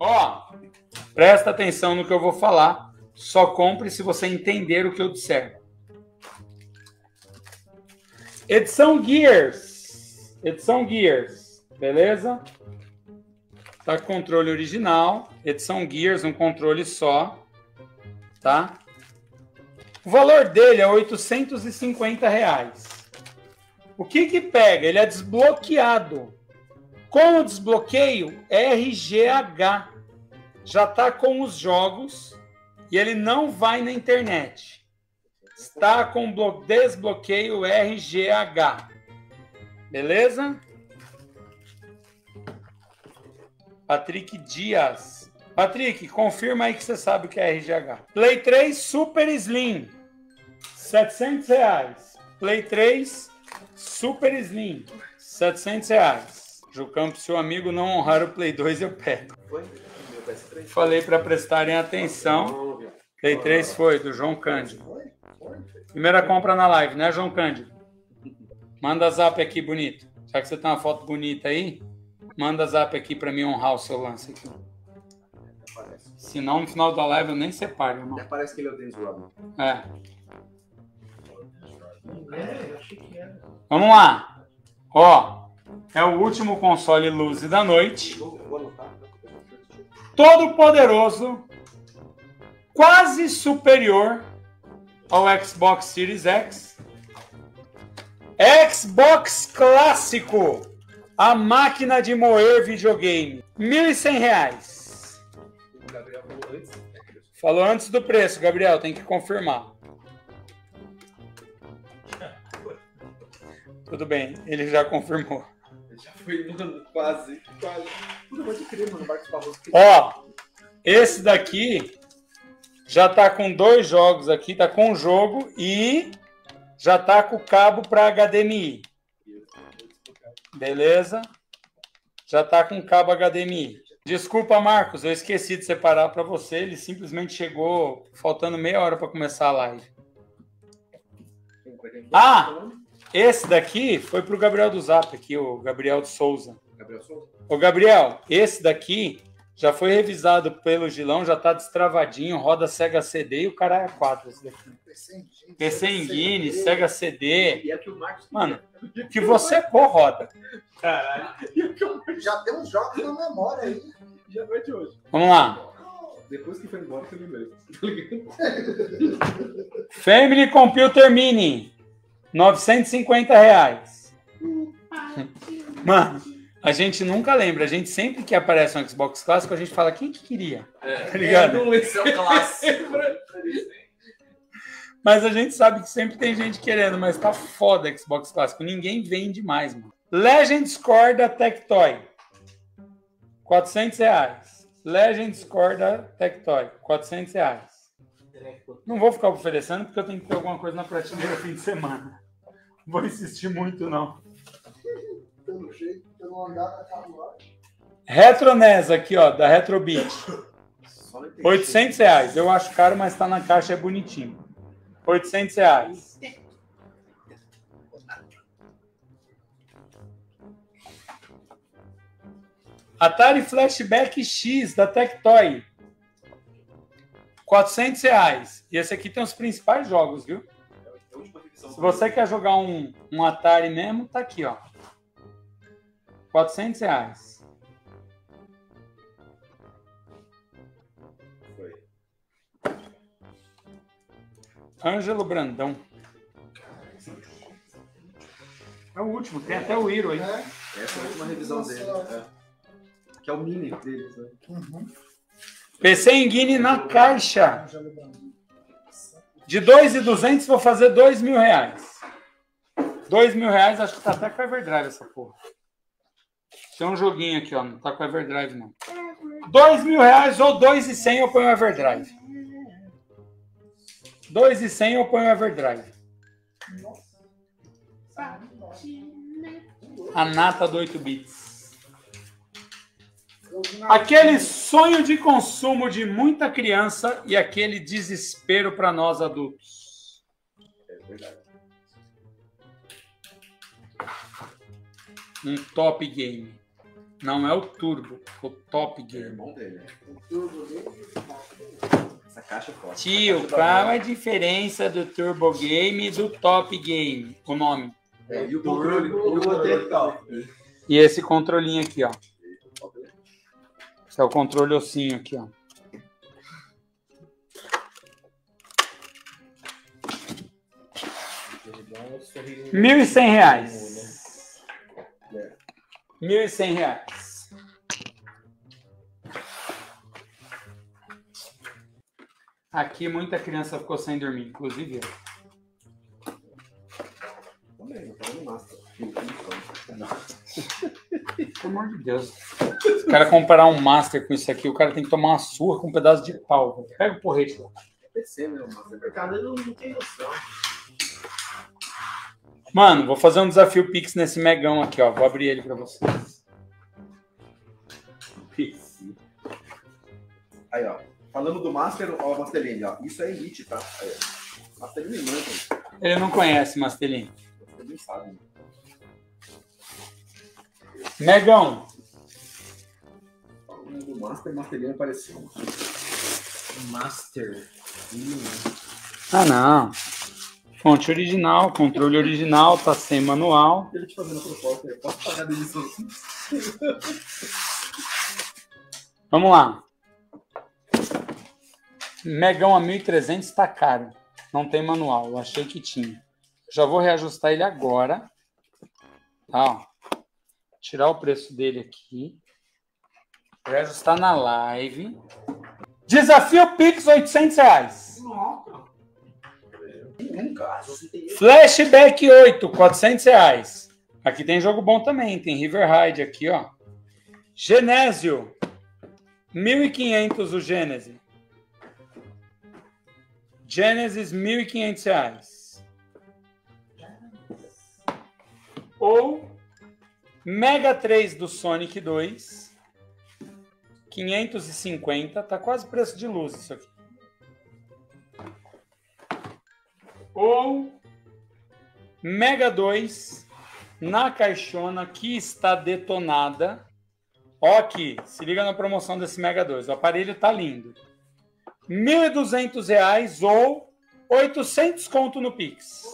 Ó, presta atenção no que eu vou falar. Só compre se você entender o que eu disser. Edição Gears. Edição Gears. Beleza? Tá com controle original. Edição Gears, um controle só. Tá? O valor dele é 850 reais. O que que pega? Ele é desbloqueado. Com o desbloqueio, RGH já está com os jogos e ele não vai na internet. Está com desbloqueio RGH. Beleza? Patrick Dias. Patrick, confirma aí que você sabe o que é RGH. Play 3 Super Slim. 700 reais. Play 3 Super Slim. 700 reais. Jucampo, se o amigo não honrar o Play 2, eu pego. Falei para prestarem atenção. Play 3 foi, do João Cândido. Primeira compra na live, né, João Cândido? Manda zap aqui, bonito. Já que você tem uma foto bonita aí, manda zap aqui para mim honrar o seu lance aqui. Senão, no final da live eu nem separo, irmão. Parece que ele é o Dennis Rodman. É. Vamos lá. Ó, é o último console Luzi da noite. Todo poderoso, quase superior ao Xbox Series X. Xbox clássico, a máquina de moer videogame, 1.100 reais. O Gabriel falou antes. Falou antes do preço, Gabriel, tem que confirmar. Tudo bem, ele já confirmou. Já foi, mano, quase, quase. Puta, pode crer, mano, Marcos Barroso. Ó, esse daqui já tá com dois jogos aqui, tá com o jogo e já tá com o cabo para HDMI. Beleza? Já tá com cabo HDMI. Desculpa, Marcos, eu esqueci de separar para você. Ele simplesmente chegou faltando meia hora para começar a live. Ah! Esse daqui foi pro Gabriel do Zap aqui, o Gabriel de Souza. Gabriel Souza? Ô, Gabriel, esse daqui já foi revisado pelo Gilão, já tá destravadinho, roda Sega CD e o cara é 4 esse daqui. PC Engine, Sega CD. E é que o Marcos. Mano, que você pôr, roda. Caralho. Já tem uns jogos na memória aí. já vai de hoje. Vamos lá. Depois que foi embora, que eu lembrei. Family Computer Mini, 950 reais. Mano, a gente nunca lembra. A gente sempre que aparece um Xbox clássico, a gente fala quem que queria. Tá ligado? É clássico. Mas a gente sabe que sempre tem gente querendo, mas tá foda Xbox clássico. Ninguém vende mais, mano. Legend Score da Tectoy. 400 reais. Legend Score da Tectoy. 400 reais. Não vou ficar oferecendo porque eu tenho que ter alguma coisa na prateleira fim de semana. Não vou insistir muito, não. Pelo jeito, pelo andar da carruagem. Retrones aqui, ó, da Retrobit. 800 reais. Eu acho caro, mas tá na caixa, é bonitinho. 800 reais. Atari Flashback X da Tectoy. 400 reais. E esse aqui tem os principais jogos, viu? Se você quer jogar um, um Atari mesmo, tá aqui, ó. 400 reais. Foi. Ângelo Brandão. É o último, tem até o Hiro aí. É. Essa é a última revisão dele. É. Que é o mini deles, né? Uhum. PC Engine na caixa. De 2,200 vou fazer 2 mil reais. 2 mil reais, acho que tá até com Everdrive essa porra. Tem um joguinho aqui, ó. Não tá com Everdrive, não. 2 mil reais ou 2,100 eu ponho o Everdrive. 2,100 eu ponho o Everdrive. A nata do 8 bits. Aquele sonho de consumo de muita criança e aquele desespero para nós adultos. É verdade. Um top game. Não é o Turbo, é o Top É o Game. irmão dele. né? O turbo dele. Essa caixa é forte. Tio, qual a diferença do Turbo Game e do Top Game? O nome. É, e o controle. E esse controlinho aqui, ó. Esse é o controle ossinho aqui, ó. Mil e cem reais. Mil e cem reais. Aqui muita criança ficou sem dormir, inclusive eu. Também, no. Pelo amor de Deus. Se o cara comparar um Master com isso aqui, o cara tem que tomar uma surra com um pedaço de pau. Pega o porrete lá. PC, né? O mercado ele não, tem noção. Mano, vou fazer um desafio Pix nesse megão aqui, ó. Vou abrir ele pra vocês. PC. Aí, ó. Falando do Master, ó, Masterline, ó. Isso é Elite, tá? Aí, ó. Masterline manja. Ele não conhece, Mastelinho. Você nem sabe. né? Megão. Master, Masterline apareceu. Master. Ah, não. Fonte original, controle original, tá sem manual. Ele te fazendo proposta aí. Posso pagar dele isso? Vamos lá. Megão a 1.300 tá caro. Não tem manual. Eu achei que tinha. Já vou reajustar ele agora. Tá, ó. Tirar o preço dele aqui. Reajustar na live. Desafio Pix 800 reais. Caso. Flashback 8, 400 reais. Aqui tem jogo bom também. Tem River Ride aqui, ó. Genésio. 1.500 o Gênesis. Genesis, 1.500 reais. Ou Mega 3 do Sonic 2. 550. Tá quase preço de luz isso aqui. Ou Mega 2 na caixona que está detonada. Ó aqui, se liga na promoção desse Mega 2. O aparelho tá lindo. 1.200 reais ou 800 conto no Pix.